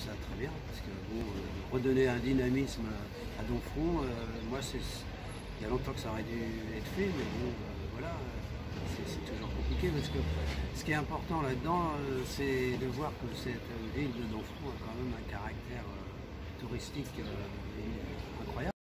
ça très bien parce que bon, euh, redonner un dynamisme à Donfront, euh, moi c'est il y a longtemps que ça aurait dû être fait, mais bon euh, voilà, c'est toujours compliqué parce que ce qui est important là-dedans, c'est de voir que cette ville de Donfront a quand même un caractère touristique incroyable.